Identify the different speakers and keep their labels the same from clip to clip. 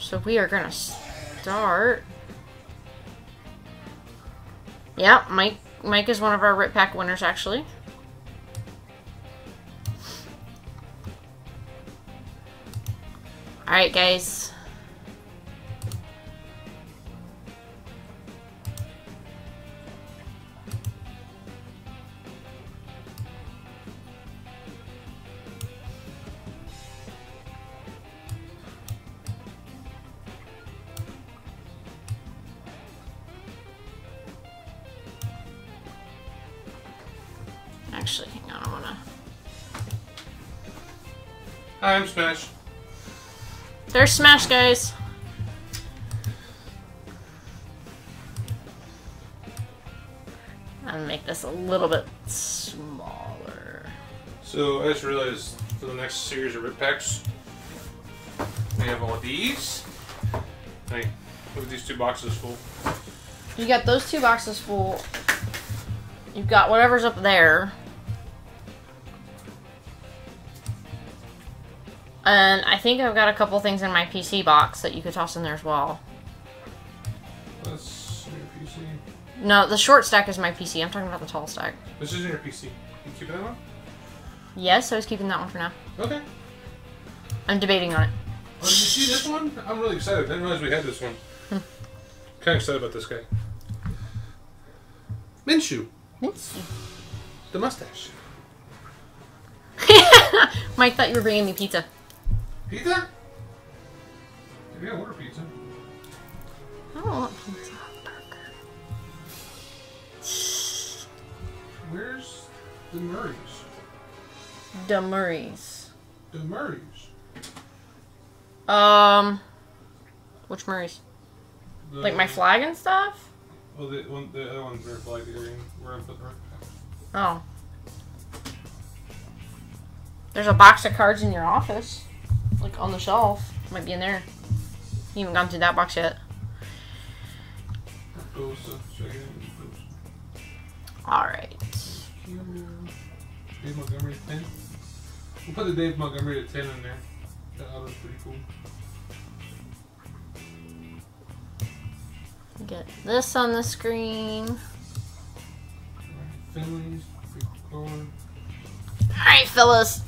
Speaker 1: So we are gonna start. Yeah, Mike. Mike is one of our Rip Pack winners, actually. All right, guys.
Speaker 2: Smash.
Speaker 1: There's Smash, guys. I'm gonna make this a little bit smaller.
Speaker 2: So I just realized for the next series of rip packs, we have all these. Hey, look at these two boxes full.
Speaker 1: You got those two boxes full. You've got whatever's up there. And I think I've got a couple things in my PC box that you could toss in there as well.
Speaker 2: That's your PC.
Speaker 1: No, the short stack is my PC. I'm talking about the tall stack.
Speaker 2: This is in your PC. You keep that one?
Speaker 1: Yes, I was keeping that one for now.
Speaker 2: Okay.
Speaker 1: I'm debating on it.
Speaker 2: Oh, did you see this one? I'm really excited. I didn't realize we had this one. Hmm. kind of excited about this guy. Minshew, the mustache.
Speaker 1: Mike thought you were bringing me pizza.
Speaker 2: Pizza? Maybe I order pizza.
Speaker 1: I don't want pizza.
Speaker 2: Where's the Murrays?
Speaker 1: The Murrays.
Speaker 2: The Murrays.
Speaker 1: Um, which Murrays?
Speaker 2: The,
Speaker 1: Like my flag and stuff?
Speaker 2: Oh, the, one, the other one's their flag area. We're gonna put the.
Speaker 1: Oh. There's a box of cards in your office, like on the shelf. Might be in there. You haven't gone through that box yet.
Speaker 2: Those, uh, check it out.
Speaker 1: All right.
Speaker 2: Dave Montgomery 10. We'll put the Dave Montgomery at 10 in there. That other's pretty cool.
Speaker 1: Get this on the screen.
Speaker 2: Alright, Finley's.
Speaker 1: All right, fellas.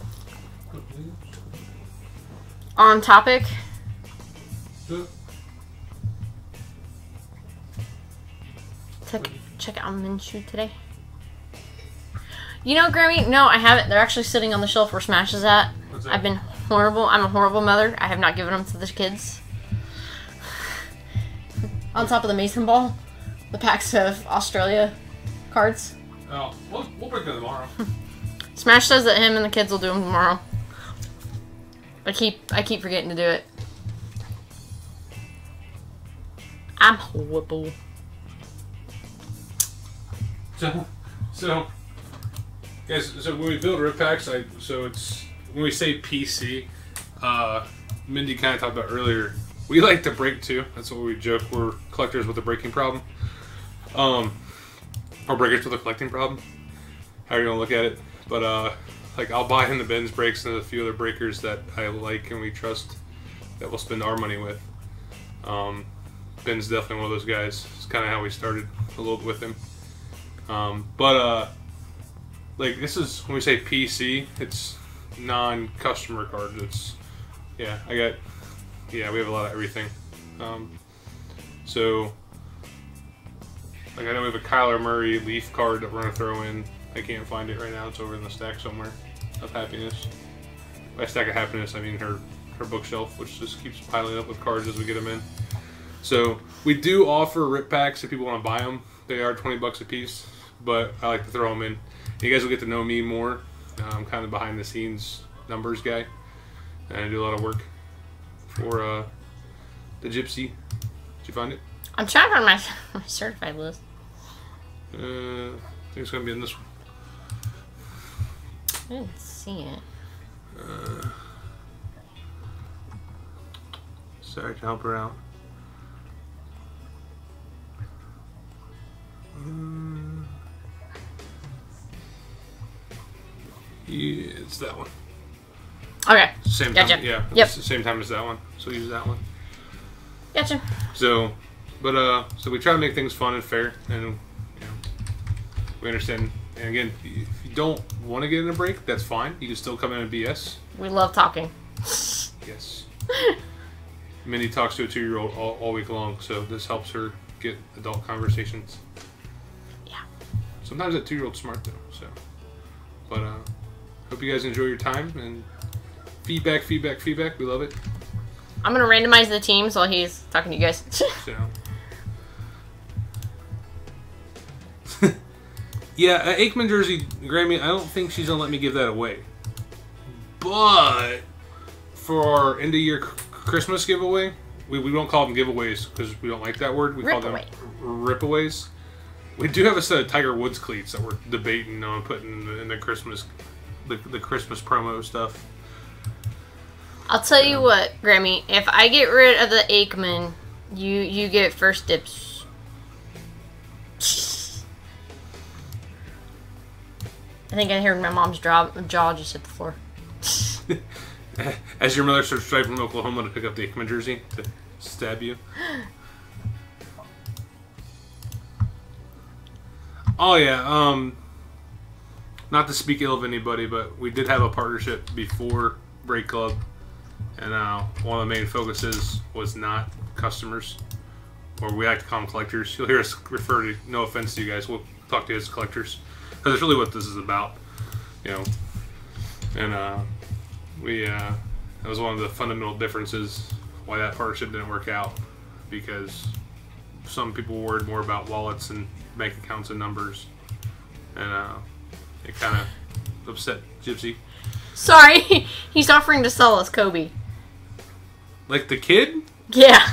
Speaker 1: On topic. Check check out Minshew today. You know, Grammy? No, I haven't. They're actually sitting on the shelf where Smash is at. I've been horrible. I'm a horrible mother. I have not given them to the kids. On top of the mason ball, the packs of Australia cards.
Speaker 2: Oh, we'll, we'll break that tomorrow.
Speaker 1: Smash says that him and the kids will do them tomorrow. I keep I keep forgetting to do it. I'm horrible.
Speaker 2: So, so, guys, so when we build rip packs, I so it's when we say PC, uh, Mindy kind of talked about earlier. We like to break too. That's what we joke. We're collectors with a breaking problem, um, or breakers with a collecting problem. How you gonna look at it? But uh, like I'll buy in the bins breaks and a few other breakers that I like and we trust that we'll spend our money with. Um, Ben's definitely one of those guys. It's kind of how we started a little bit with him. Um, but uh, like this is when we say PC, it's non-customer card. It's yeah, I got yeah, we have a lot of everything. Um, so like I know we have a Kyler Murray Leaf card that we're gonna throw in. I can't find it right now. It's over in the stack somewhere of happiness. By stack of happiness, I mean her her bookshelf, which just keeps piling up with cards as we get them in. So we do offer rip packs if people want to buy them. They are twenty bucks a piece, but I like to throw them in. You guys will get to know me more. I'm kind of behind the scenes numbers guy, and I do a lot of work for uh, the Gypsy. Did you find it?
Speaker 1: I'm trying to find my, my certified list.
Speaker 2: Uh, I think it's gonna be in this one.
Speaker 1: I didn't see it.
Speaker 2: Uh, sorry to help her out. Um, yeah, it's that one.
Speaker 1: Okay.
Speaker 2: Same
Speaker 1: Gotcha.
Speaker 2: time. Yeah.
Speaker 1: Yep.
Speaker 2: Same time as that one. So use that one.
Speaker 1: Gotcha.
Speaker 2: So, but uh, so we try to make things fun and fair, and you know, we understand. And again, don't want to get in a break, that's fine. You can still come in and BS.
Speaker 1: We love talking.
Speaker 2: Yes. Minnie talks to a two-year-old all, all week long, so this helps her get adult conversations.
Speaker 1: Yeah.
Speaker 2: Sometimes a two-year-old's smart though. So, but uh, hope you guys enjoy your time and feedback, feedback, feedback. We love it.
Speaker 1: I'm gonna randomize the teams while he's talking to you guys.
Speaker 2: So. Yeah, uh, Aikman jersey, Grammy. I don't think she's gonna let me give that away. But for our end of year Christmas giveaway, we, we don't call them giveaways because we don't like that word. We call them ripaways. We do have a set of Tiger Woods cleats that we're debating on putting in the, in the Christmas, the, the Christmas promo stuff.
Speaker 1: I'll tell you what, Grammy. If I get rid of the Aikman, you you get first dips. I think I heard my mom's jaw, jaw just hit the floor.
Speaker 2: As your mother starts driving from Oklahoma to pick up the Aikman jersey to stab you. Oh yeah, um not to speak ill of anybody, but we did have a partnership before Break Club and uh, one of the main focuses was not customers. Or we like to call them collectors. You'll hear us refer to no offense to you guys, we'll talk to you as collectors. Because it's really what this is about. You know. And uh we uh, that was one of the fundamental differences why that partnership didn't work out because some people worried more about wallets and bank accounts and numbers and uh, it kind of upset gypsy
Speaker 1: Sorry, he's offering to sell us Kobe.
Speaker 2: like the kid
Speaker 1: Yeah.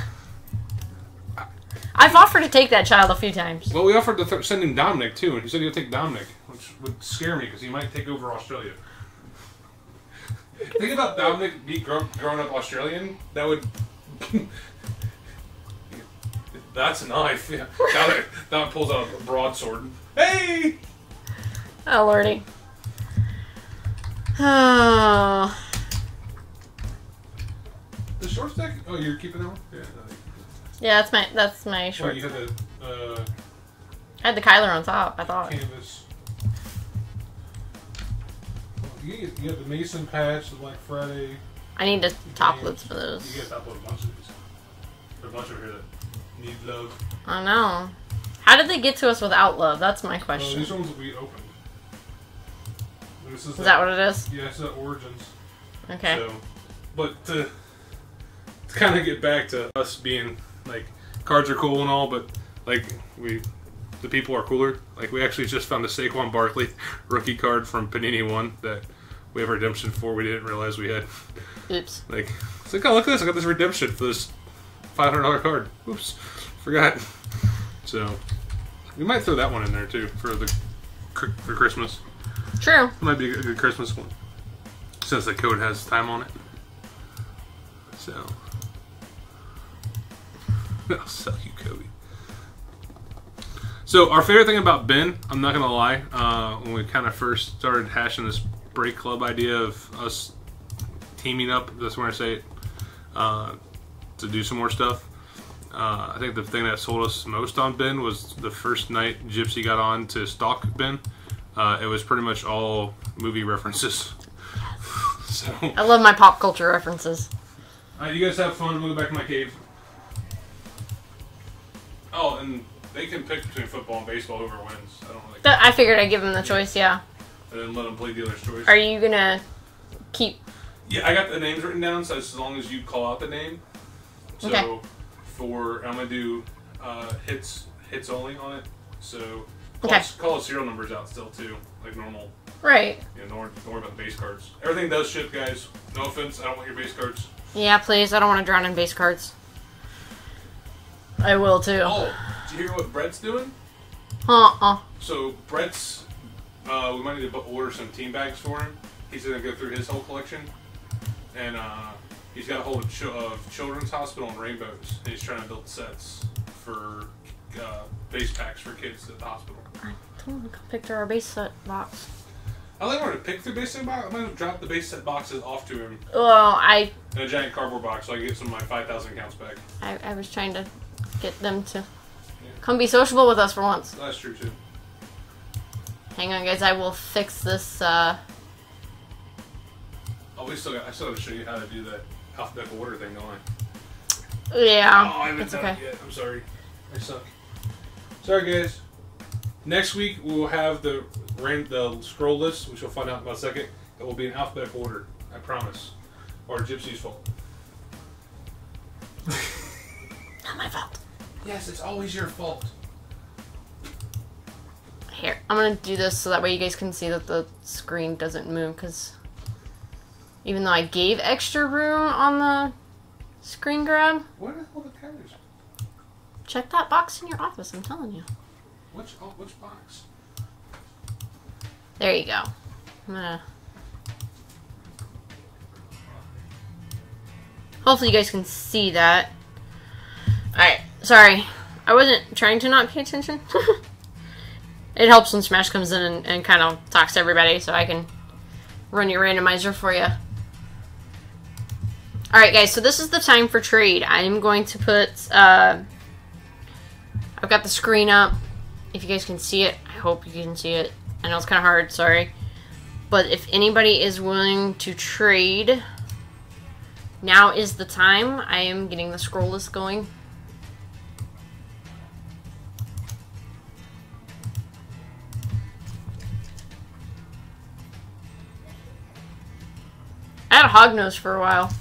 Speaker 1: I've offered to take that child a few times.
Speaker 2: well we offered to th- send him dominic too and he said he'll take dominic which would scare me because he might take over australia think about dominic be grown, up australian that would that's a knife yeah dominic, dominic pulls out a broadsword hey
Speaker 1: Oh lordy. Oh,
Speaker 2: The short stack? Oh, you're keeping that one? Yeah.
Speaker 1: yeah, that's my that's my
Speaker 2: Oh,
Speaker 1: short.
Speaker 2: you had the uh,
Speaker 1: I had the Kyler on top. I thought.
Speaker 2: canvas. You get, you have the Mason patch, the Black Friday.
Speaker 1: I need the top loads for those.
Speaker 2: You get top a bunch of these. There are a bunch over here that need love.
Speaker 1: I know. How did they get to us without love? That's my
Speaker 2: Oh,
Speaker 1: question.
Speaker 2: these ones will be opened. This is,
Speaker 1: Is that what it is?
Speaker 2: Yeah, it's the origins.
Speaker 1: Okay.
Speaker 2: So, but to, to kind of get back to us being like cards are cool and all, but like we, the people are cooler. Like we actually just found a Saquon Barkley rookie card from Panini One that we have redemption for. We didn't realize we had.
Speaker 1: Oops.
Speaker 2: Like it's like oh look at this! I got this redemption for this five hundred dollar card. Oops, forgot. So we might throw that one in there too for the for Christmas.
Speaker 1: True.
Speaker 2: It might be a good Christmas one. Since the code has time on it. So. I'll sell you, Kobe. So, our favorite thing about Ben, I'm not going to lie, uh, when we kind of first started hashing this break club idea of us teaming up, that's when I say it, uh, to do some more stuff. Uh, I think the thing that sold us most on Ben was the first night Gypsy got on to stalk Ben. Uh, it was pretty much all movie references. so,
Speaker 1: I love my pop culture references.
Speaker 2: Alright, you guys have fun. I'm gonna go back to my cave. Oh, and they can pick between football and baseball whoever wins. I don't really.
Speaker 1: That, I figured I'd give them the choice. Yeah.
Speaker 2: And then let them play dealer's choice.
Speaker 1: Are you gonna keep?
Speaker 2: Yeah, I got the names written down, so as long as you call out the name. So
Speaker 1: Okay.
Speaker 2: for I'm gonna do uh, hits hits only on it. So call,
Speaker 1: Okay.
Speaker 2: call serial numbers out still too, like normal.
Speaker 1: Right.
Speaker 2: You know, don't worry, don't worry about the base cards. Everything does ship, guys. No offense, I don't want your base cards.
Speaker 1: Yeah, please. I don't want to drown in base cards. I will too.
Speaker 2: Oh, did you hear what Brett's doing?
Speaker 1: Uh uh.
Speaker 2: So Brett's, uh, we might need to order some team bags for him. He's gonna go through his whole collection, and uh, he's got a hold of, chil- of Children's Hospital and Rainbows, and he's trying to build sets for uh, base packs for kids at the hospital.
Speaker 1: I told him to come pick through our base set box.
Speaker 2: I only wanted to pick the base set box. I might have dropped the base set boxes off to him
Speaker 1: Well, I,
Speaker 2: in a giant cardboard box so I can get some of my 5,000 counts back.
Speaker 1: I, I was trying to get them to come be sociable with us for once.
Speaker 2: That's true too.
Speaker 1: Hang on, guys. I will fix this. Uh,
Speaker 2: Oh, we still got. I still got to show you how to do that alphabetical order thing, don't
Speaker 1: yeah,
Speaker 2: oh, I haven't
Speaker 1: it's
Speaker 2: done
Speaker 1: okay.
Speaker 2: it yet. I'm sorry. I suck. Sorry, guys. Next week we will have the ran- the scroll list, which you'll find out in about a second. It will be in alphabetical order. I promise. Or Gypsy's fault.
Speaker 1: Not my fault.
Speaker 2: Yes, it's always your fault.
Speaker 1: Here, I'm gonna do this so that way you guys can see that the screen doesn't move. Because even though I gave extra room on the screen grab,
Speaker 2: Where the hell the carriers?
Speaker 1: check that box in your office. I'm telling you.
Speaker 2: Which oh, which box?
Speaker 1: There you go. I'm gonna. Hopefully, you guys can see that. Alright, sorry. I wasn't trying to not pay attention. it helps when Smash comes in and, and kind of talks to everybody so I can run your randomizer for you. Alright, guys, so this is the time for trade. I'm going to put. Uh, I've got the screen up. If you guys can see it, I hope you can see it. I know it's kind of hard, sorry. But if anybody is willing to trade, now is the time. I am getting the scroll list going. Had a hognose for a while.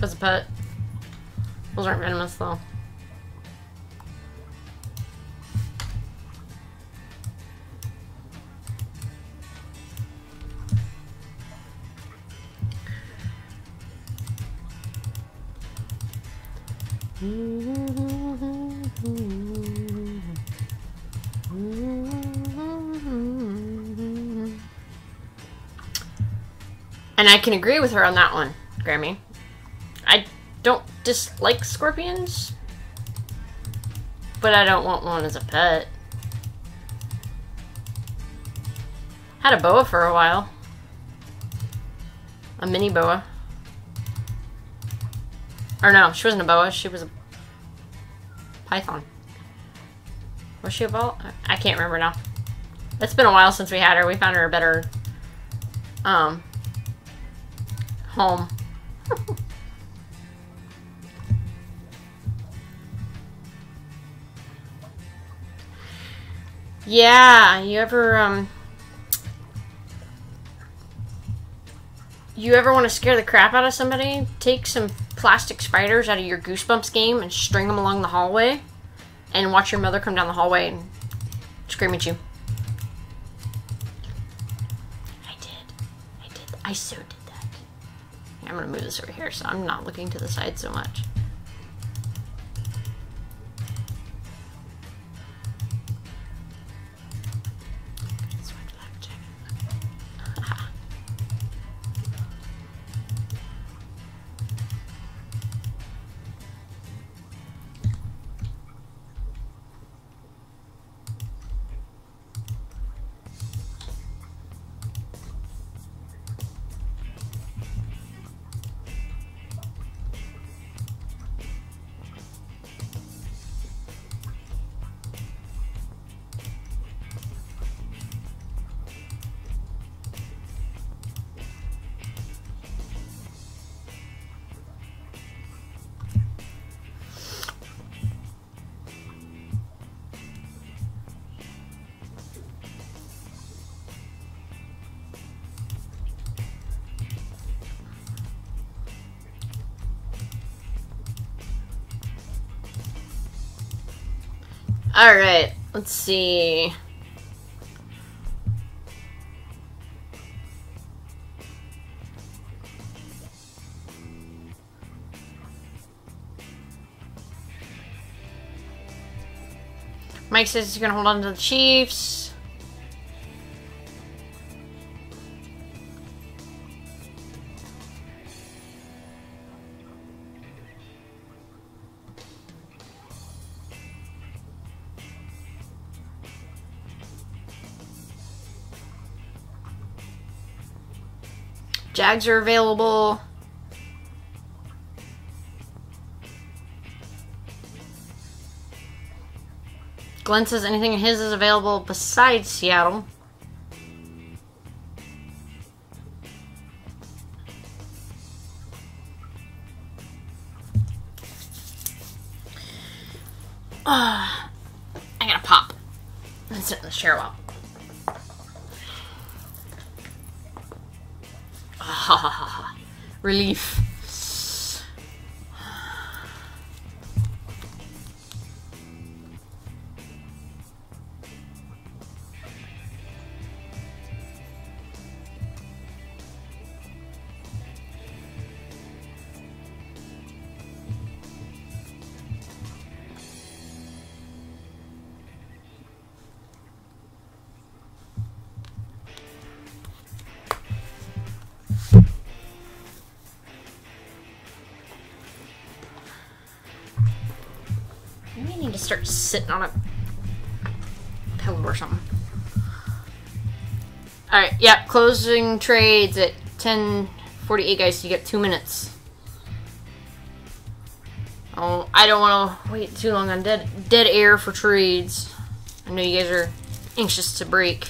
Speaker 1: As a pet. Those aren't venomous though. Mm-hmm. And I can agree with her on that one, Grammy. I don't dislike scorpions, but I don't want one as a pet. Had a boa for a while. A mini boa. Or no, she wasn't a boa, she was a python. Was she a boa? I can't remember now. It's been a while since we had her. We found her a better um home. yeah, you ever um you ever want to scare the crap out of somebody? Take some plastic spiders out of your Goosebumps game and string them along the hallway and watch your mother come down the hallway and scream at you. I'm gonna move this over here so I'm not looking to the side so much. All right, let's see. Mike says he's gonna hold on to the Chiefs. Jags are available. Glenn says anything in his is available besides Seattle. To start sitting on a pillow or something. Alright, yeah, closing trades at 10.48, guys, so you get two minutes. Oh, I don't want to wait too long on dead, dead air for trades. I know you guys are anxious to break.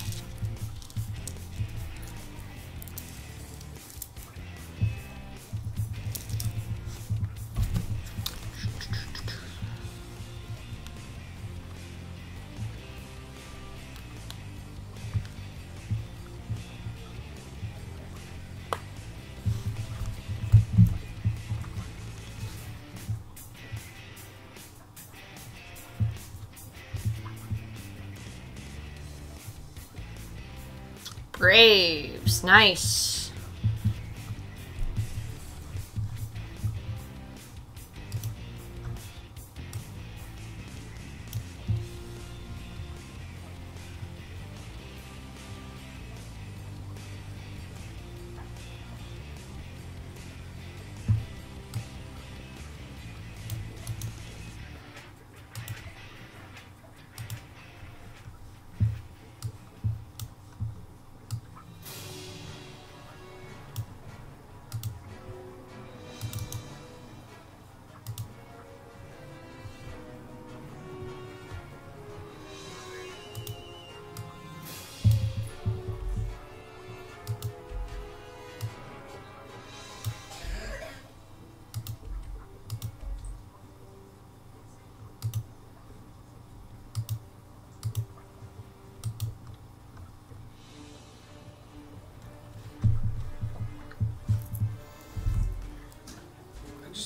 Speaker 1: Nice.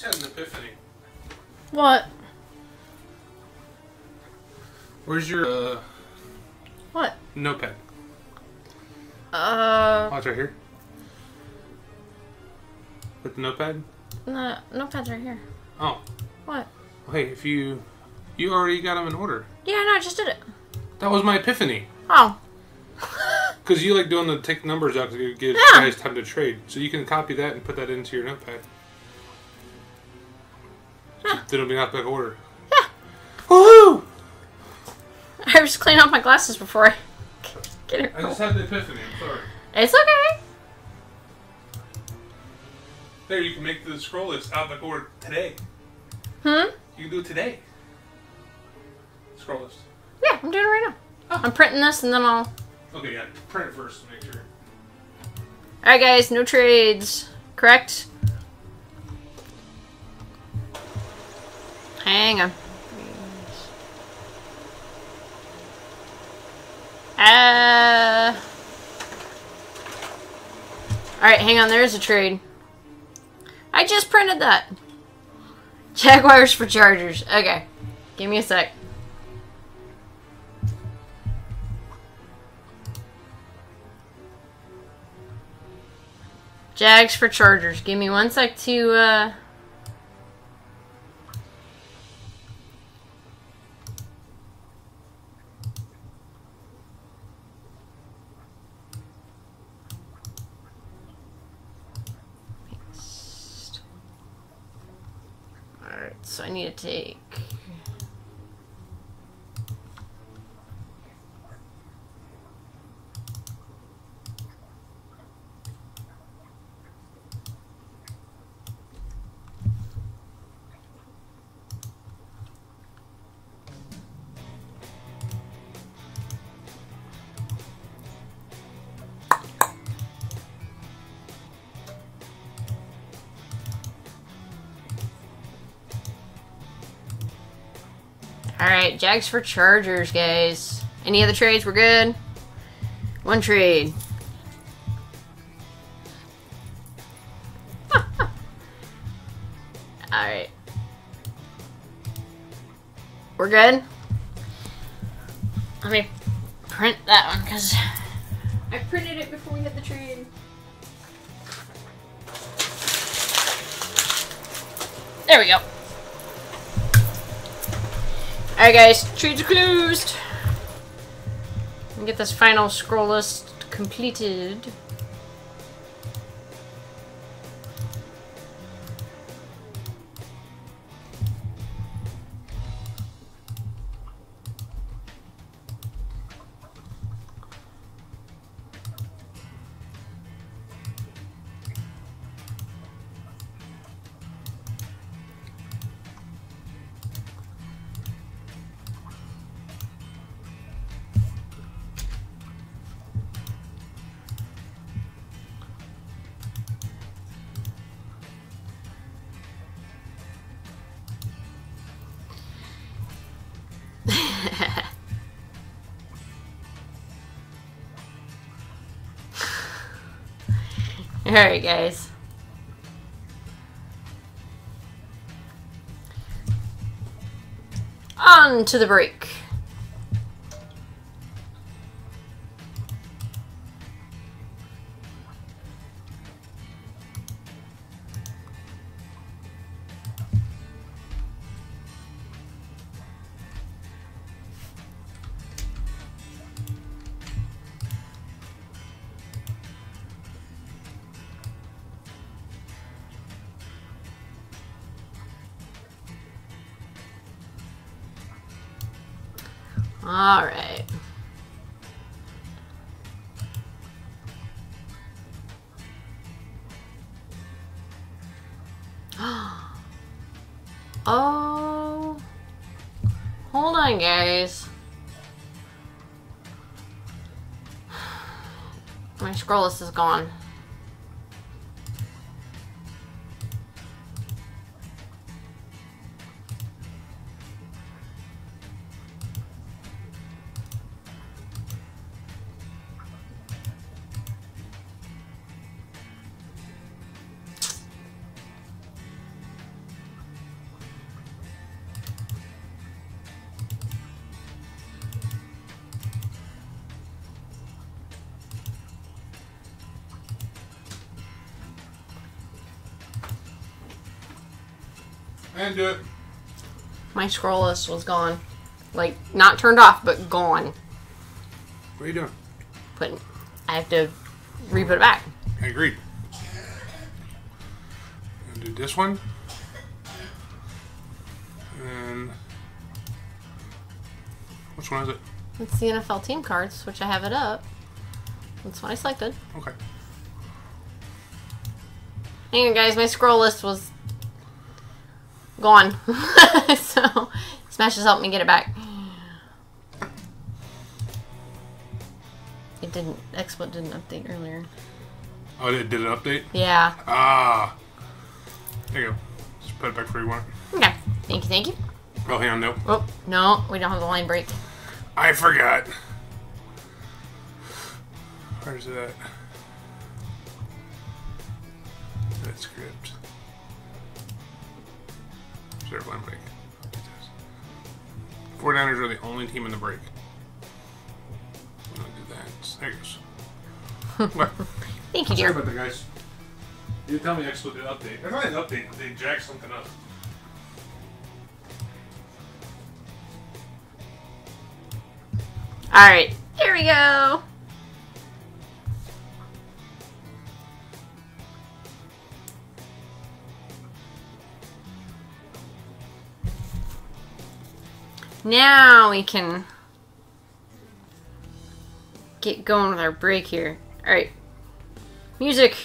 Speaker 2: Just had an epiphany.
Speaker 1: What?
Speaker 2: Where's your uh,
Speaker 1: What?
Speaker 2: notepad?
Speaker 1: Uh,
Speaker 2: Oh, it's right here. With the notepad?
Speaker 1: no, notepad's right here.
Speaker 2: Oh,
Speaker 1: What?
Speaker 2: hey, if you you already got them in order.
Speaker 1: Yeah, no, I just did it.
Speaker 2: That was my epiphany.
Speaker 1: Oh.
Speaker 2: Because you like doing the take numbers out because it gives
Speaker 1: Yeah.
Speaker 2: guys time to trade. So you can copy that and put that into your notepad.
Speaker 1: Yeah.
Speaker 2: Then it'll be out back order.
Speaker 1: Yeah.
Speaker 2: Woohoo!
Speaker 1: I was cleaning off my glasses before I get it.
Speaker 2: I just had the epiphany. I'm sorry.
Speaker 1: It's okay.
Speaker 2: There, you can make the scroll list out back order today.
Speaker 1: Hmm?
Speaker 2: You can do it today. Scroll list.
Speaker 1: Yeah, I'm doing it right now. Oh. I'm printing this and then I'll.
Speaker 2: Okay, yeah. Print it first to make sure.
Speaker 1: Alright, guys, no trades. Correct? Hang on. Uh. Alright, hang on. There is a trade. I just printed that. Jaguars for Chargers. Okay. Give me a sec. Jags for Chargers. Give me one sec to, uh... Alright, so I need to take... Alright, Jags for Chargers, guys. Any other trades? We're good? One trade. Alright. We're good? Let me print that one because I printed it before we hit the trade. There we go. Alright guys, trades are closed. Get this final scroll list completed. Alright, guys. On to the break. My is gone. My scroll list was gone. Like, not turned off, but gone.
Speaker 2: What are you doing?
Speaker 1: Putting, I have to re-put it back.
Speaker 2: I agreed. And do this one. And which one is it?
Speaker 1: It's the NFL team cards, which I have it up. That's what I selected.
Speaker 2: Okay.
Speaker 1: Hang on, guys. My scroll list was gone. so, Smash has helped me get it back. It didn't. Export didn't update earlier.
Speaker 2: Oh, it did an update?
Speaker 1: Yeah.
Speaker 2: Ah. There you go. Just put it back where you want it.
Speaker 1: Okay. Thank you. Thank you.
Speaker 2: Oh, hang on, no.
Speaker 1: Oh no, we don't have the line break.
Speaker 2: I forgot. Where's it at? That script. Zero line break. Four Niners are the only team in the break. I'm gonna do that. There it goes.
Speaker 1: Thank you,
Speaker 2: Sorry
Speaker 1: dear.
Speaker 2: about that, guys. You tell me Expo did update. I thought an update. They jack something up.
Speaker 1: All right, there we go. Now we can get going with our break here. All right, music.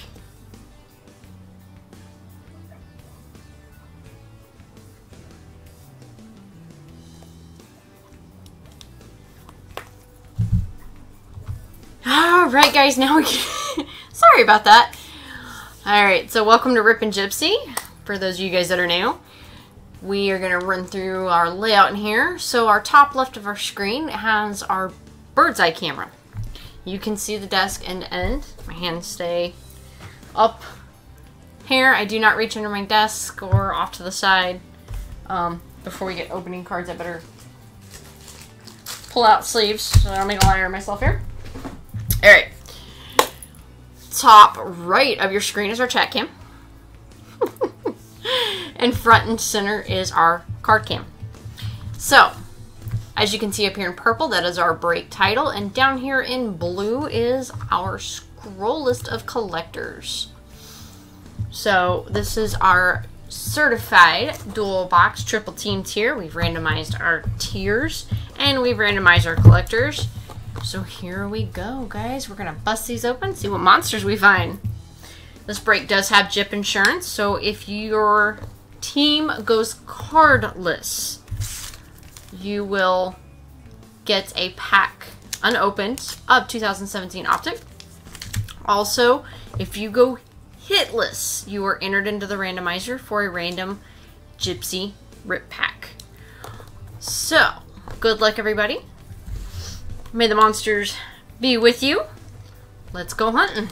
Speaker 1: All right, guys. Now we can. Sorry about that. All right. So welcome to Rippin Gypsy. For those of you guys that are new, we are going to run through our layout in here. So our top left of our screen has our bird's eye camera. You can see the desk end to end. My hands stay up here. I do not reach under my desk or off to the side. Um, before we get opening cards, I better pull out sleeves so I don't make a liar of myself here. Alright. Top right of your screen is our chat cam. and front and center is our card cam. So, as you can see up here in purple, that is our break title, and down here in blue is our scroll list of collectors. So, this is our certified dual box triple team tier. We've randomized our tiers, and we've randomized our collectors. So here we go, guys. We're to bust these open, see what monsters we find. This break does have JIP insurance, so if your team goes cardless, you will get a pack unopened of 2017 Optic. Also, if you go hitless, you are entered into the randomizer for a random Gypsy Rip Pack. So, good luck everybody. May the monsters be with you. Let's go hunting.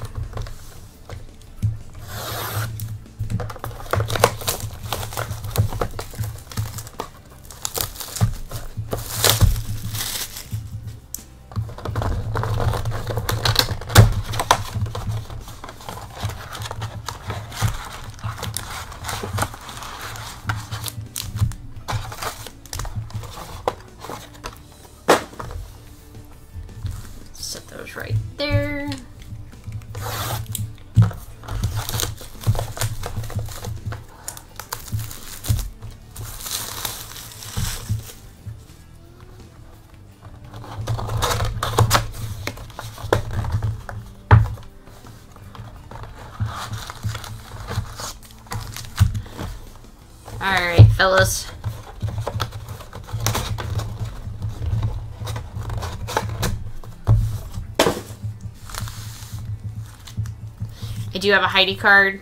Speaker 1: Do have a Heidi card.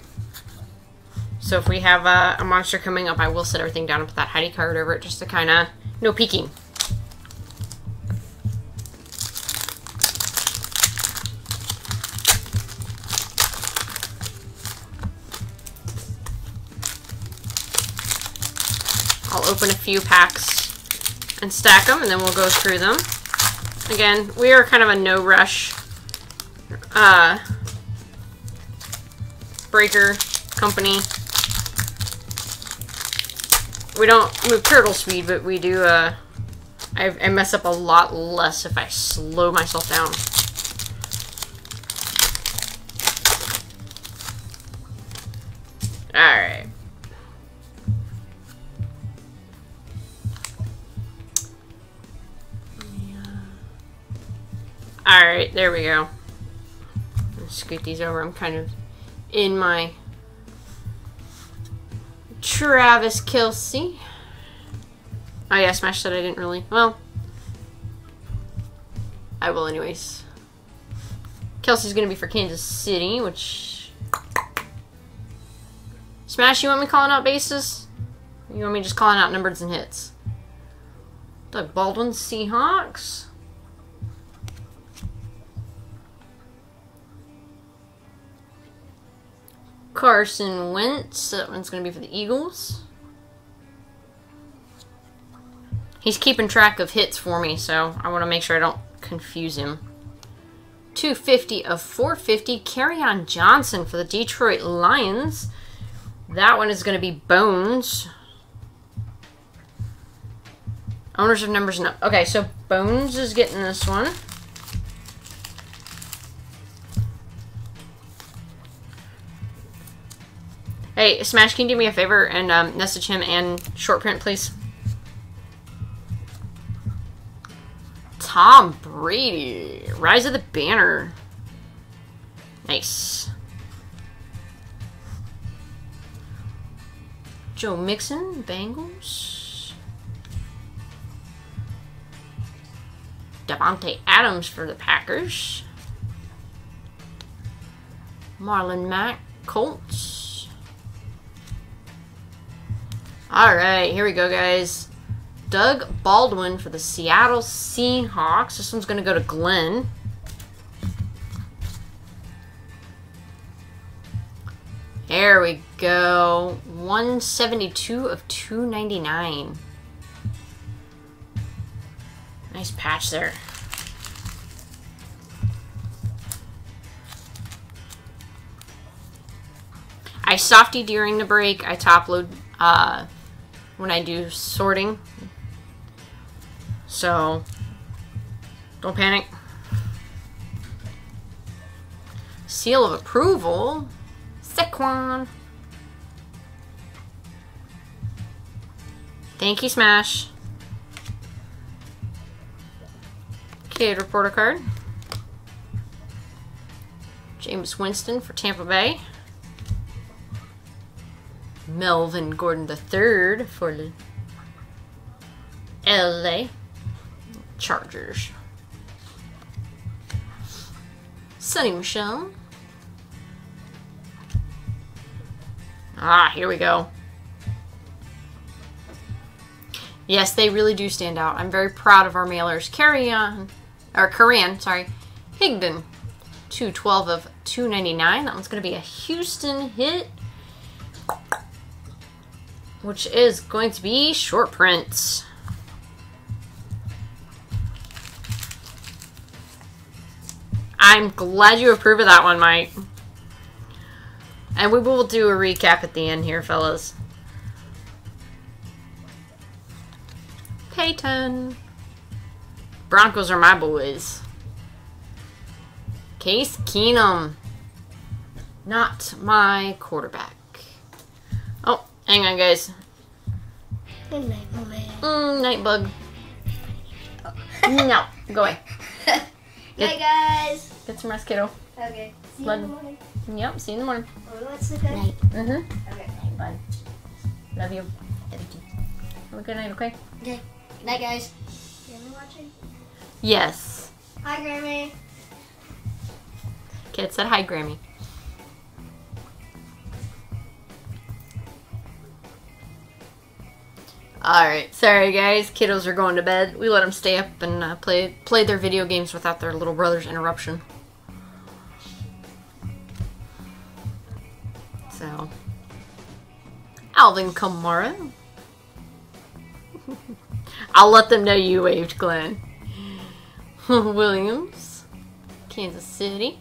Speaker 1: So if we have a, a monster coming up, I will set everything down and put that Heidi card over it just to kind of, no peeking. I'll open a few packs and stack them, and then we'll go through them. Again, we are kind of a no rush uh, breaker company. We don't move turtle speed, but we do, uh, I, I mess up a lot less if I slow myself down. Alright. Alright, there we go. Scoot these over. I'm kind of in my Travis Kelce. Oh yeah, Smash said I didn't really. Well, I will anyways. Kelce's gonna be for Kansas City, which Smash. You want me calling out bases? You want me just calling out numbers and hits? Doug Baldwin, Seahawks. Carson Wentz. That one's going to be for the Eagles. He's keeping track of hits for me, so I want to make sure I don't confuse him. 250 of 450. Kerryon Johnson for the Detroit Lions. That one is going to be Bones. Owners of numbers. No. Okay, so Bones is getting this one. Hey, Smash, can you do me a favor and um, message him and short print, please? Tom Brady. Rise of the Banner. Nice. Joe Mixon, Bengals. Davante Adams for the Packers. Marlon Mack, Colts. All right, here we go, guys. Doug Baldwin for the Seattle Seahawks. This one's going to go to Glenn. There we go. 172 of 299. Nice patch there. I softy during the break. I top load uh, when I do sorting. So, don't panic. Seal of approval. Saquon. Thank you, Smash. Kid reporter card. Jameis Winston for Tampa Bay. Melvin Gordon III for the LA Chargers. Sony Michel. Ah, here we go. Yes, they really do stand out. I'm very proud of our mailers. Carry on, or Karan, sorry, Higdon, 212 of 299. That one's going to be a Houston hit, which is going to be short prints. I'm glad you approve of that one, Mike. And we will do a recap at the end here, fellas. Peyton. Broncos are my boys. Case Keenum. Not my quarterback. Oh, hang on, guys.
Speaker 3: Good night, my.
Speaker 1: Mm, night bug. no, go away.
Speaker 3: Night, guys.
Speaker 1: Get some rest, kiddo.
Speaker 3: Okay. See you
Speaker 1: Love
Speaker 3: in the morning.
Speaker 1: Yep, see you in the morning.
Speaker 3: Or let's sleep in.
Speaker 1: Night. Mm-hmm.
Speaker 3: Okay.
Speaker 1: Night, bud. Love you. Have a good night, okay?
Speaker 3: Okay. Night, guys. Grammy watching?
Speaker 1: Yes.
Speaker 3: Hi, Grammy.
Speaker 1: Kid said hi, Grammy. Alright, sorry guys, kiddos are going to bed. We let them stay up and uh, play play their video games without their little brother's interruption. So, Alvin Kamara. I'll let them know you waved, Glenn. Williams, Kansas City.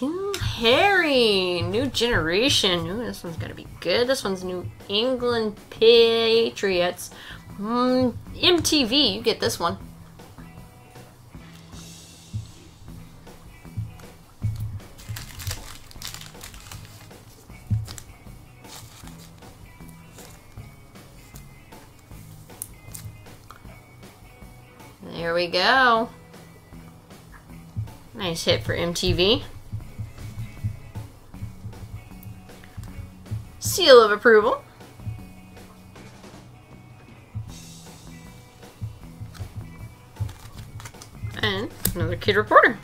Speaker 1: Harry, new generation. Ooh, this one's gonna be good. This one's New England Patriots. Mm, MTV, you get this one. There we go. Nice hit for MTV. Seal of approval. And another kid reporter.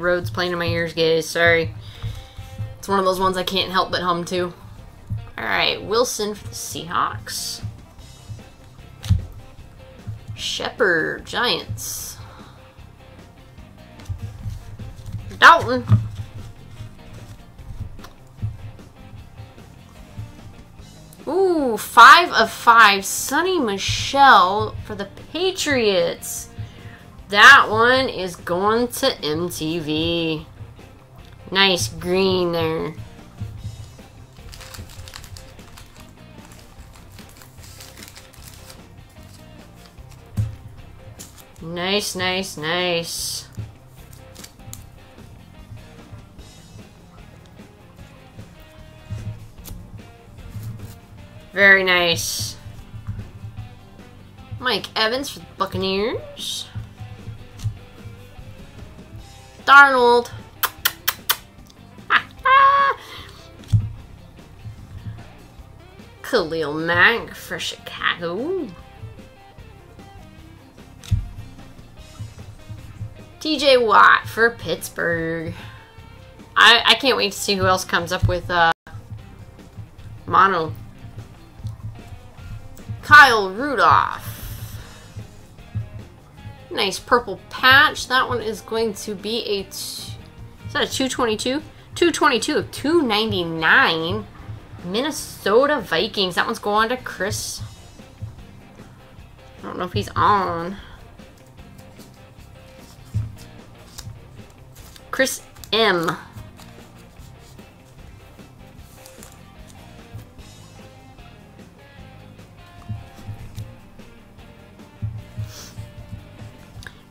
Speaker 1: Road's playing in my ears, guys. Sorry. It's one of those ones I can't help but hum to. Alright, Wilson for the Seahawks. Shepherd, Giants. Dalton. Ooh, five of five. Sony Michel for the Patriots. That one is going to MTV. Nice green there. Nice, nice, nice. Very nice. Mike Evans for the Buccaneers. Darnold. Khalil Mack for Chicago. TJ Watt for Pittsburgh. I, I can't wait to see who else comes up with uh, mono. Kyle Rudolph. Nice purple patch. That one is going to be a. Is that a 222? 222 of 299. Minnesota Vikings. That one's going to Chris. I don't know if he's on. Chris M.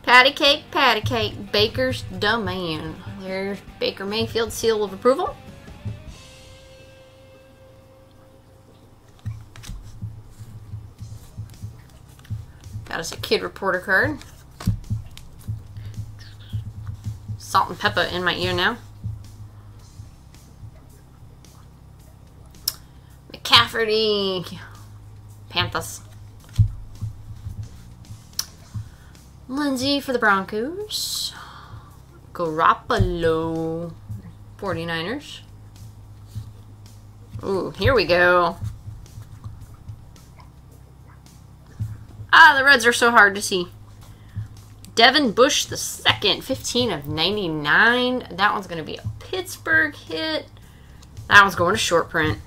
Speaker 1: Patty cake, patty cake, Baker's domain. There's Baker Mayfield seal of approval. Got us a kid reporter card. Salt and pepper in my ear now. McCaffrey. Panthers. Lindsay for the Broncos. Garoppolo. 49ers. Ooh, here we go. Ah, the Reds are so hard to see. Devin Bush the second, 15 of 99. That one's going to be a Pittsburgh hit. That one's going to short print.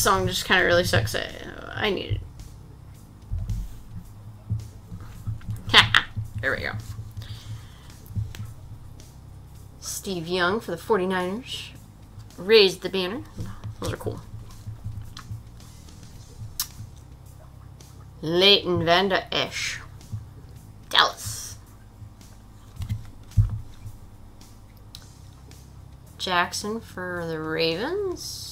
Speaker 1: Song just kind of really sucks. I, I need it. there we go. Steve Young for the 49ers. Raised the banner. Those are cool. Leighton Vander Esch. Dallas. Jackson for the Ravens.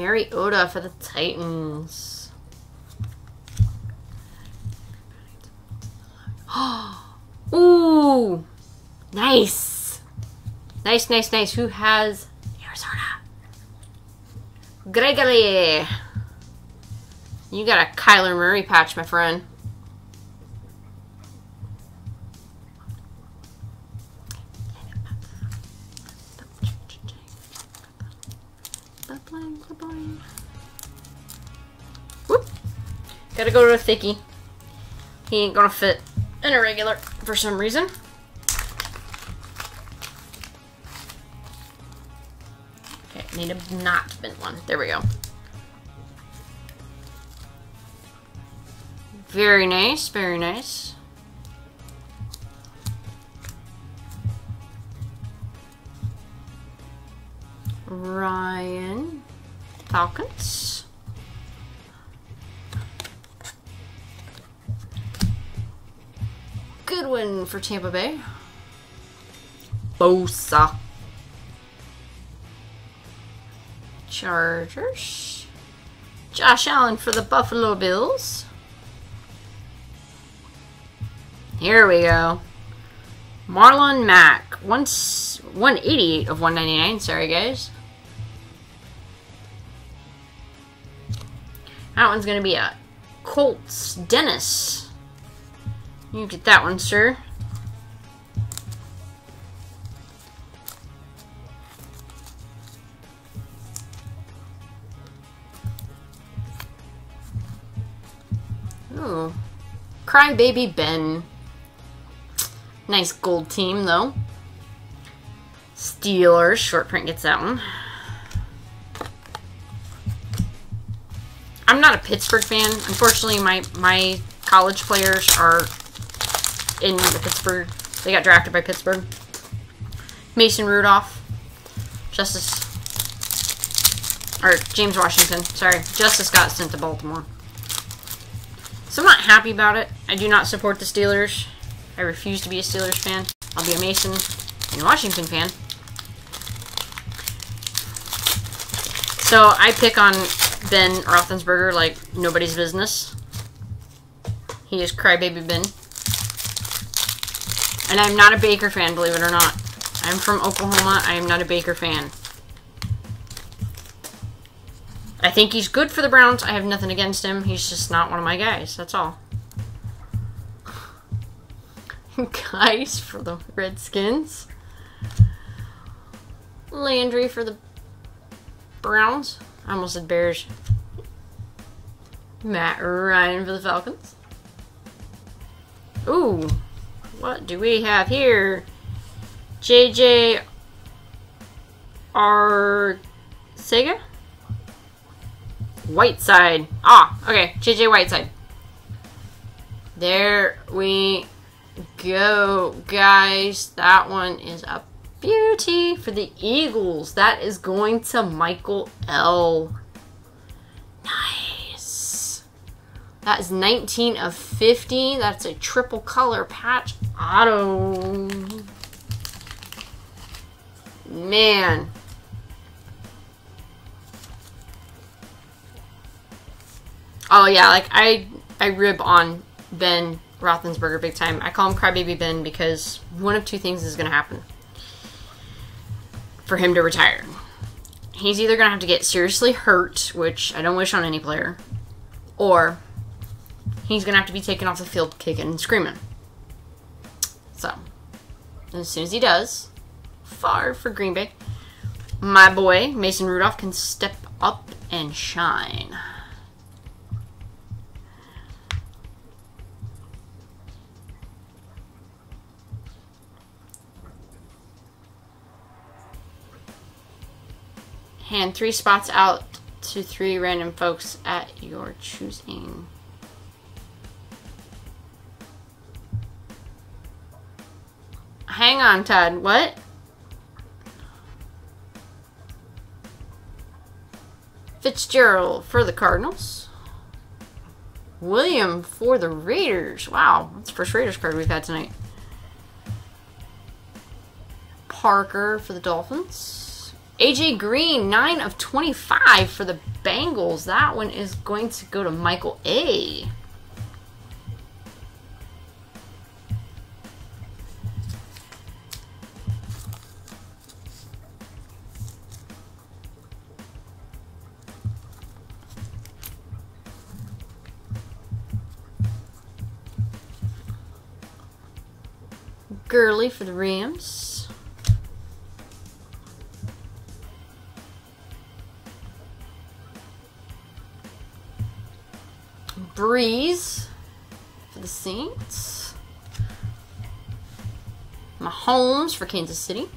Speaker 1: Mariota for the Titans. Ooh, nice, nice, nice, nice. Who has Arizona? Gregory. You got a Kyler Murray patch, my friend. Gotta go to a thicky. He ain't gonna fit in a regular for some reason. Okay, need a not bent one. There we go. Very nice, very nice. Ryan Falcons. Godwin for Tampa Bay. Bosa. Chargers. Josh Allen for the Buffalo Bills. Here we go. Marlon Mack. Once 188 of 199. Sorry, guys. That one's going to be a Colts. Dennis. You get that one, sir. Ooh. Crybaby Ben. Nice gold team, though. Steelers. Short print gets that one. I'm not a Pittsburgh fan. Unfortunately, my, my college players are in the Pittsburgh. They got drafted by Pittsburgh. Mason Rudolph. Justice. Or James Washington. Sorry. Justice got sent to Baltimore. So I'm not happy about it. I do not support the Steelers. I refuse to be a Steelers fan. I'll be a Mason and Washington fan. So I pick on Ben Roethlisberger like nobody's business. He is crybaby Ben. And I'm not a Baker fan, believe it or not. I'm from Oklahoma. I am not a Baker fan. I think he's good for the Browns. I have nothing against him. He's just not one of my Guice. That's all. guys for the Redskins. Landry for the Browns. I almost said Bears. Matt Ryan for the Falcons. Ooh. What do we have here? JJ R. Sega? Whiteside. Ah, okay. JJ Whiteside. There we go, guys. That one is a beauty for the Eagles. That is going to Michael L. That is 19 of 50. That's a triple color patch auto. Man. Oh yeah, like I I rib on Ben Roethlisberger big time. I call him Crybaby Ben because one of two things is going to happen for him to retire. He's either going to have to get seriously hurt, which I don't wish on any player, or he's going to have to be taken off the field kicking and screaming. So, as soon as he does, Favre for Green Bay, my boy Mason Rudolph can step up and shine. Hand three spots out to three random folks at your choosing. Hang on, Todd. What? Fitzgerald for the Cardinals. William for the Raiders. Wow, that's the first Raiders card we've had tonight. Parker for the Dolphins. AJ Green, 9 of 25 for the Bengals. That one is going to go to Michael A. Gurley for the Rams. Brees for the Saints. Mahomes for Kansas City.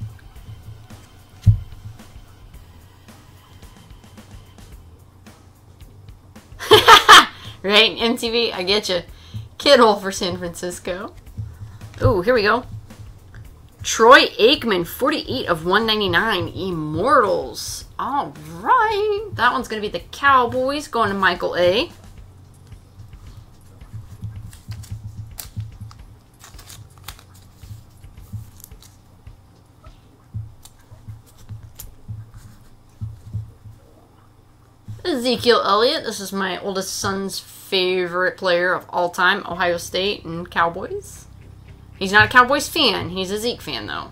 Speaker 1: right, MTV, I get you. Kittle for San Francisco. Ooh, here we go. Troy Aikman, 48 of 199. Immortals. All right. That one's going to be the Cowboys going to Michael A. Ezekiel Elliott. This is my oldest son's favorite player of all time, Ohio State and Cowboys. He's not a Cowboys fan. He's a Zeke fan, though.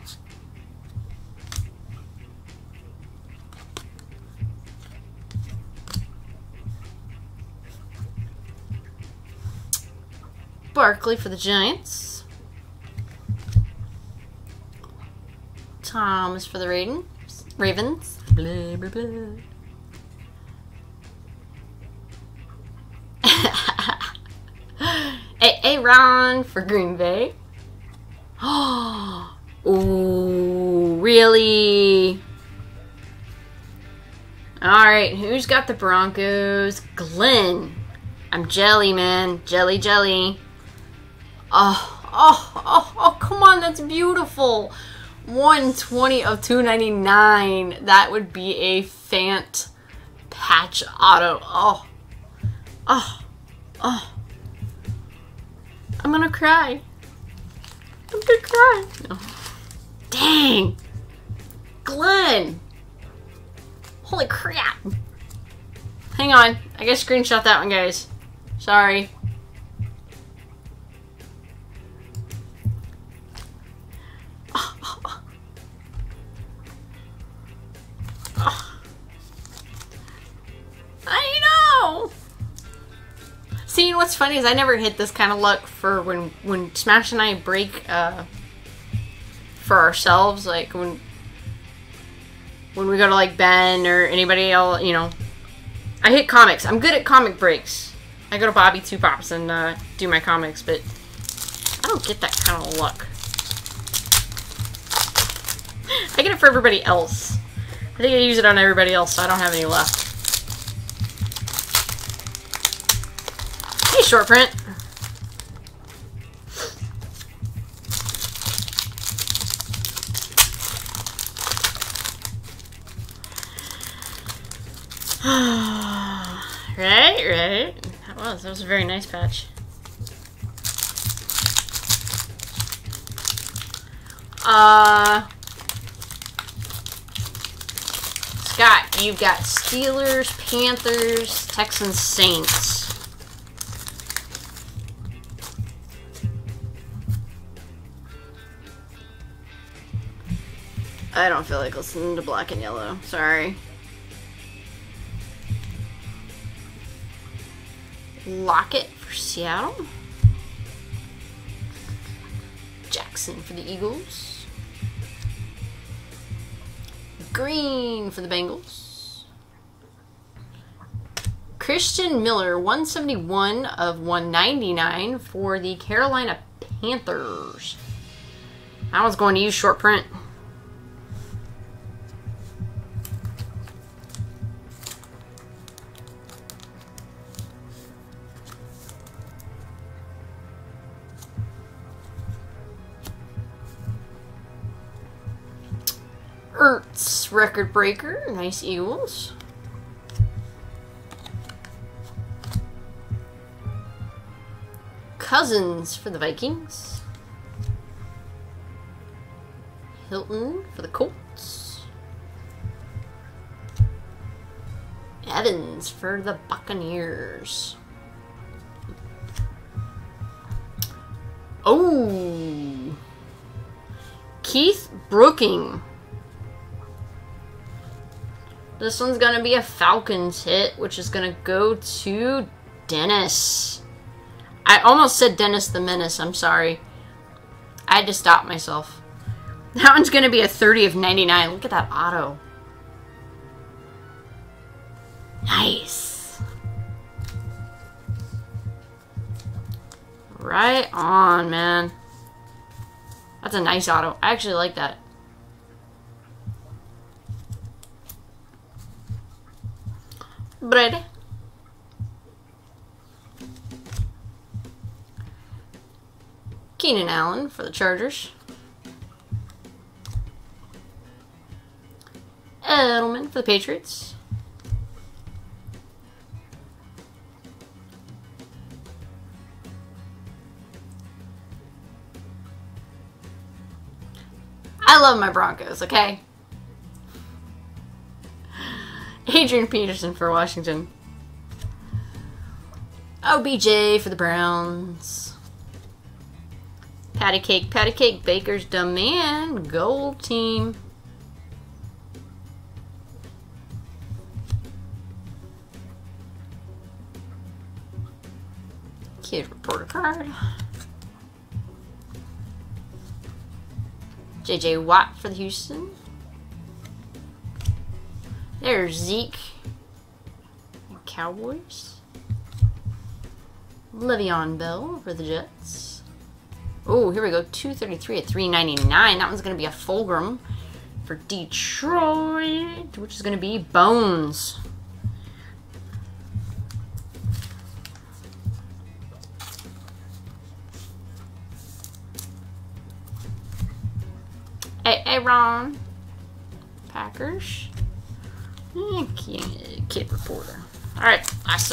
Speaker 1: Barkley for the Giants. Thomas for the Ravens. Ravens. Blah, blah, blah. Ron for Green Bay. Ooh, really? Alright, who's got the Broncos? Glenn. I'm jelly, man. Jelly, jelly. Oh, oh, oh, oh, come on, that's beautiful. 120 of 299. That would be a Fant patch auto. Oh, oh, oh. I'm gonna cry. I'm gonna cry. Dang. Glenn. Holy crap. Hang on. I gotta screenshot that one, guys. Sorry. I know. See, you know what's funny is I never hit this kind of luck for when when Smash and I break uh, for ourselves, like when when we go to like Ben or anybody else, you know. I hit comics. I'm good at comic breaks. I go to Bobby Two Pops and uh, do my comics, but I don't get that kind of luck. I get it for everybody else. I think I use it on everybody else, so I don't have any left. Short print. right, right. That was that was a very nice patch. Uh Scott, you've got Steelers, Panthers, Texans, Saints. I don't feel like listening to black and yellow. Sorry. Lockett for Seattle. Jackson for the Eagles. Green for the Bengals. Christian Miller, 171 of 199 for the Carolina Panthers. I was going to use short print. Record breaker. Nice Eagles. Cousins for the Vikings. Hilton for the Colts. Evans for the Buccaneers. Oh. Keith Brooking. This one's to be a Falcons hit, which is to go to Dennis. I almost said Dennis the Menace. I'm sorry. I had to stop myself. That one's to be a 30 of 99. Look at that auto. Nice. Right on, man. That's a nice auto. I actually like that. Bread. Keenan Allen for the Chargers. Edelman for the Patriots. I love my Broncos, okay? Adrian Peterson for Washington. OBJ for the Browns. Patty Cake, Patty Cake, Baker's Demand, Gold Team. Kid Reporter Card. JJ Watt for the Houston. There's Zeke. Cowboys. Le'Veon Bell for the Jets. Oh, here we go. 233 at 399. That one's going to be a Fulgham for Detroit, which is going to be Bones. Hey, hey Aaron. Packers. Eh, Kid, reporter. All right, last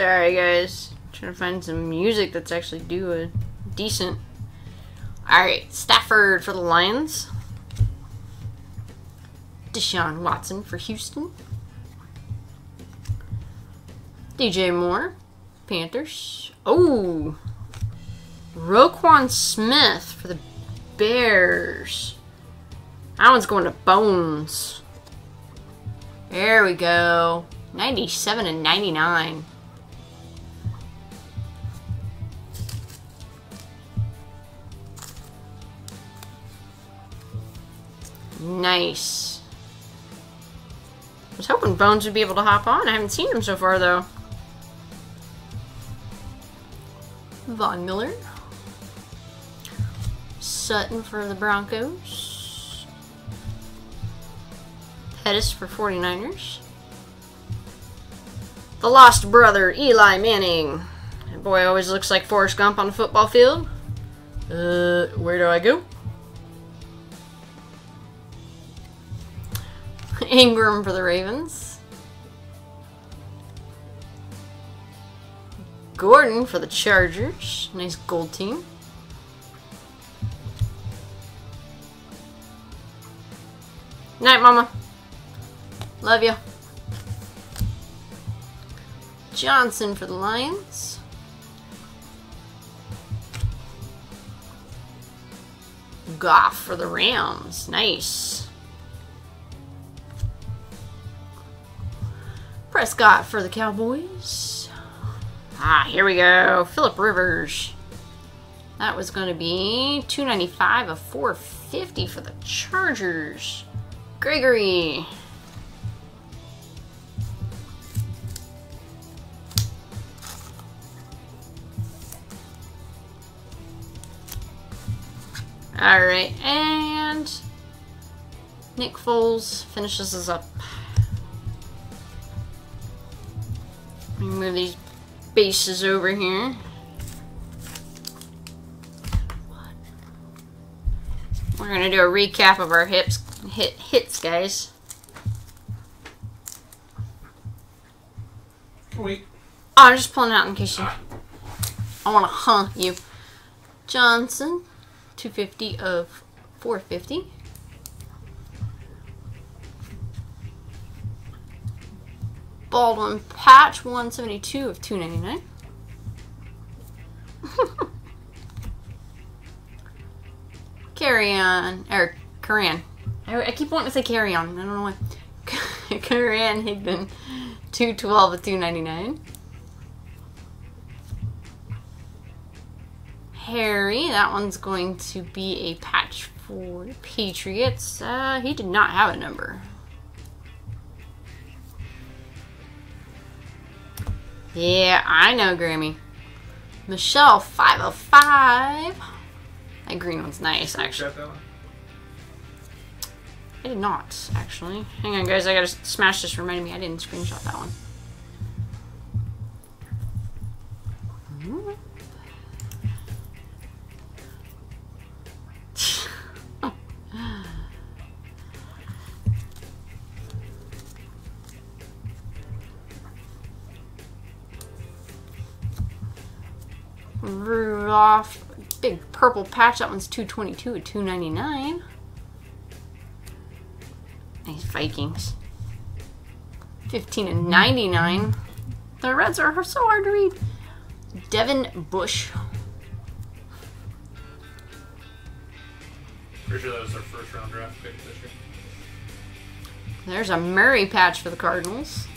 Speaker 1: Sorry, guys. Trying to find some music that's actually do a decent. All right, Stafford for the Lions. Deshaun Watson for Houston. DJ Moore, Panthers. Oh, Roquan Smith for the Bears. That one's going to Bones. There we go. 97 and 99. Nice. I was hoping Bones would be able to hop on. I haven't seen him so far, though. Von Miller. Sutton for the Broncos. Pettis for 49ers. The Lost Brother, Eli Manning. Boy always looks like Forrest Gump on the football field. Uh, where do I go? Ingram for the Ravens. Gordon for the Chargers. Nice gold team. Night, Mama. Love you. Johnson for the Lions. Goff for the Rams. Nice. Prescott for the Cowboys. Ah, here we go. Philip Rivers. That was going to be 295 of 450 for the Chargers. Gregory. All right, and Nick Foles finishes us up. Move these bases over here. We're gonna do a recap of our hips hit hits, guys.
Speaker 2: Wait.
Speaker 1: Oh, I'm just pulling out in case you. I want to hunt you. Johnson, 250 of 450. Baldwin Patch, 172 of 299. carry on, or Karan. I, I keep wanting to say carry on. I don't know why. Karan Higdon, 212 of 299. Harry, that one's going to be a patch for Patriots. Uh, he did not have a number. Yeah, I know, Grammy. Michel, 505. That green one's nice, actually.
Speaker 2: One?
Speaker 1: I did not, actually. Hang on, guys. I gotta smash this. Reminding me, I didn't screenshot that one. Rudolph, big purple patch. That one's 222 at 299. Nice Vikings. 15 and 99. The Reds are so hard to read. Devin Bush.
Speaker 2: Pretty sure that was their first round draft pick this year.
Speaker 1: There's a Murray patch for the Cardinals.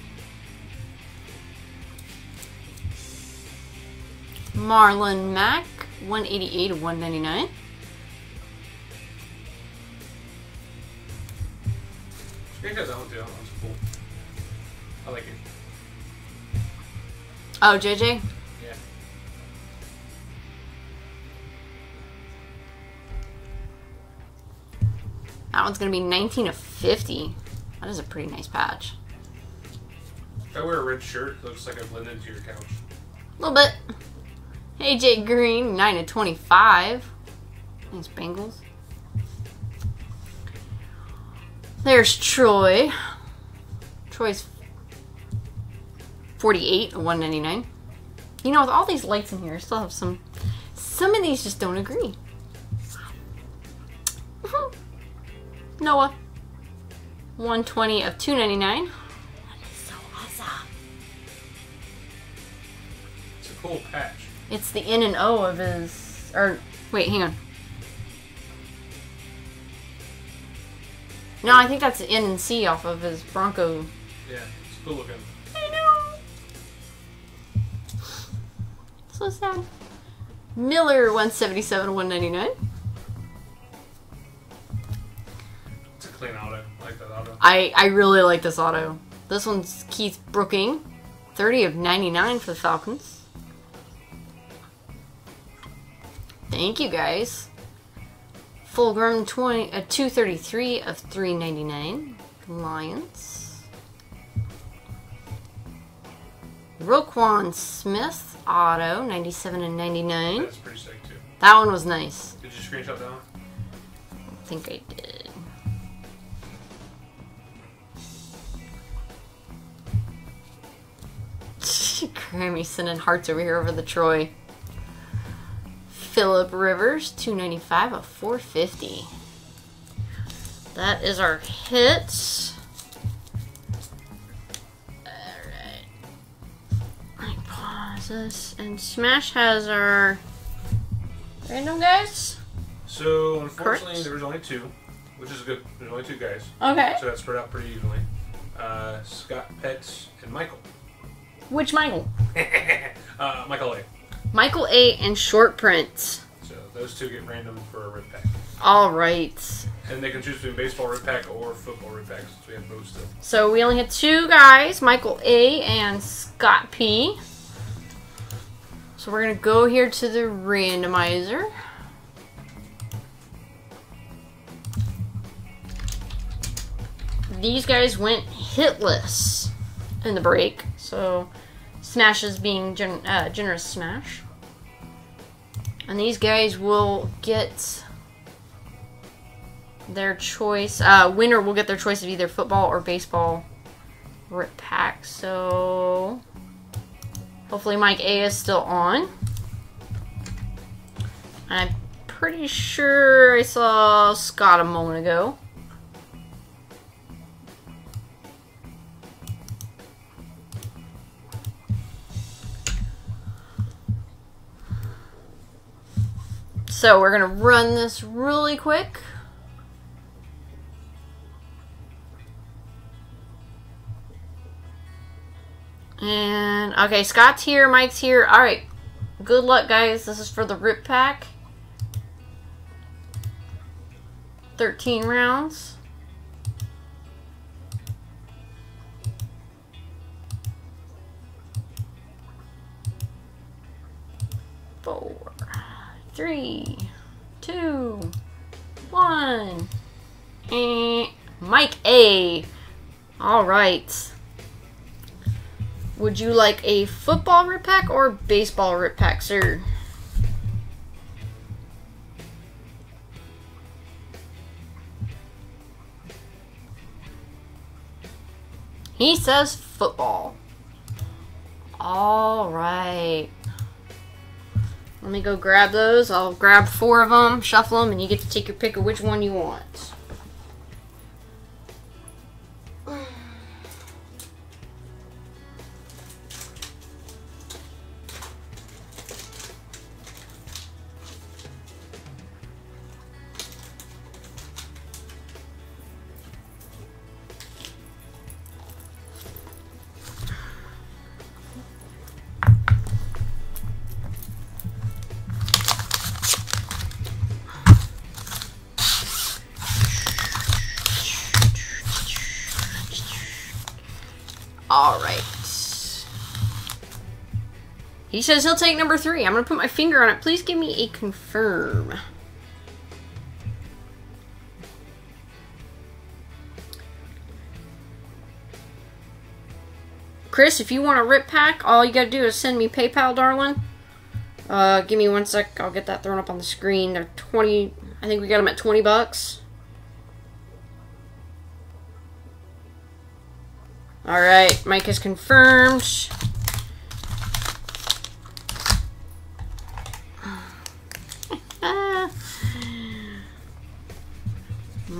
Speaker 1: Marlon Mack, 188 of 199.
Speaker 2: Screen has that one too. That one's cool. I like it.
Speaker 1: Oh, JJ?
Speaker 2: Yeah.
Speaker 1: That one's going to be 19 of 50. That is a pretty nice patch.
Speaker 2: If I wear a red shirt, it looks like I blend into your couch.
Speaker 1: A little bit. AJ Green, 9 of 25. Nice Bengals. There's Troy. Troy's 48 of 199. You know, with all these lights in here, I still have some. Some of these just don't agree. Noah. 120 of 299. That is so awesome.
Speaker 2: It's a cool patch.
Speaker 1: It's the N and O of his. Or wait, hang on. No, I think that's the N and C off of his Bronco.
Speaker 2: Yeah, it's cool looking.
Speaker 1: I know. So sad. Miller, one seventy seven, one ninety nine.
Speaker 2: It's a clean auto. I like that auto.
Speaker 1: I I really like this auto. This one's Keith Brooking, thirty of ninety nine for the Falcons. Thank you guys. Fulgham 20 uh, 233 of 399 Lions. Roquan Smith auto 97 and 99.
Speaker 2: That's pretty sick too.
Speaker 1: That one was nice.
Speaker 2: Did you screenshot that one?
Speaker 1: I think I did. Grammy sending hearts over here over the Troy. Philip Rivers, 295 of 450. That is our hits. Alright. Pause this. And Smash has our random guys.
Speaker 2: So unfortunately,
Speaker 1: Correct.
Speaker 2: there was only two, which is good. There's only two guys,
Speaker 1: Okay.
Speaker 2: so that's spread out pretty evenly. Uh, Scott Petts and Michael.
Speaker 1: Which Michael?
Speaker 2: uh, Michael A.
Speaker 1: Michael A. and short print.
Speaker 2: So those two get random for a rip pack,
Speaker 1: All right.
Speaker 2: and they can choose between baseball rip pack or football rip pack since we have both still.
Speaker 1: So we only had two guys, Michael A. and Scott P. So we're gonna go here to the randomizer. These guys went hitless in the break, so Smash is being gen- uh, generous Smash. And these guys will get their choice. Uh, winner will get their choice of either football or baseball rip pack. So hopefully Mike A is still on. I'm pretty sure I saw Scott a moment ago. So we're gonna run this really quick. And okay, Scott's here, Mike's here. All right, good luck, guys. This is for the rip pack. Thirteen rounds. Four, three, two, one. And Mike A. All right. Would you like a football rip pack or baseball rip pack, sir? He says football. All right. Let me go grab those. I'll grab four of them, shuffle them, and you get to take your pick of which one you want. Says he'll take number three. I'm gonna put my finger on it. Please give me a confirm. Chris, if you want a rip pack, all you gotta do is send me PayPal, darling. Uh, give me one sec. I'll get that thrown up on the screen. They're 20, I think we got them at 20 bucks. Alright, Mike is confirmed.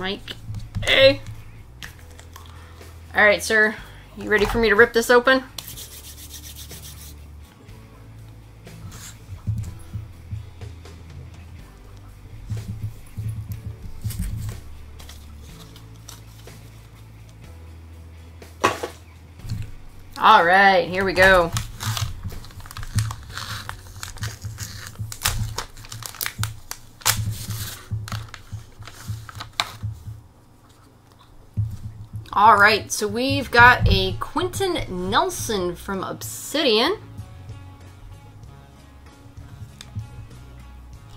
Speaker 1: Mike A. Alright, sir. You ready for me to rip this open? All right, here we go. All right, so we've got a Quenton Nelson from Obsidian.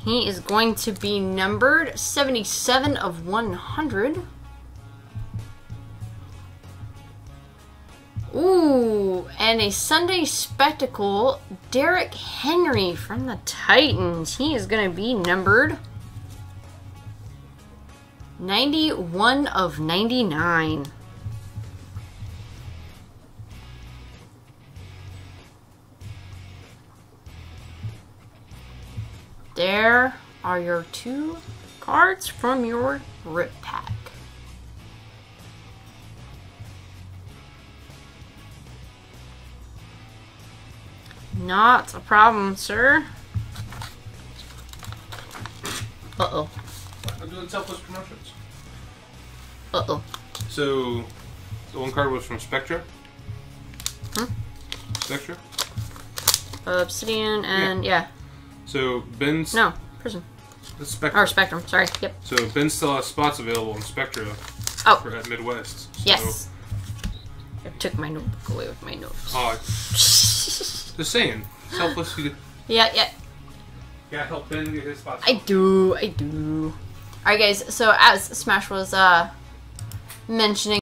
Speaker 1: He is going to be numbered 77 of 100. Ooh, and a Sunday spectacle, Derrick Henry from the Titans. He is going to be numbered 91 of 99. There are your two cards from your rip pack. Not a problem, sir. Uh-oh.
Speaker 2: I'm doing selfless promotions.
Speaker 1: Uh-oh.
Speaker 2: So, the one card was from Spectra.
Speaker 1: Hmm?
Speaker 2: Spectra.
Speaker 1: Obsidian and yeah.
Speaker 2: So Ben's
Speaker 1: No, prison.
Speaker 2: the Spectra.
Speaker 1: Or Spectrum, sorry. Yep.
Speaker 2: So Ben still has spots available in Spectra
Speaker 1: Oh,
Speaker 2: for at Midwest. So,
Speaker 1: yes. I took my notebook away with my notes.
Speaker 2: Oh, just saying, selfless. You
Speaker 1: yeah, yeah.
Speaker 2: gotta help Ben get his spots.
Speaker 1: I do, I do. Alright guys, so as Smash was uh mentioning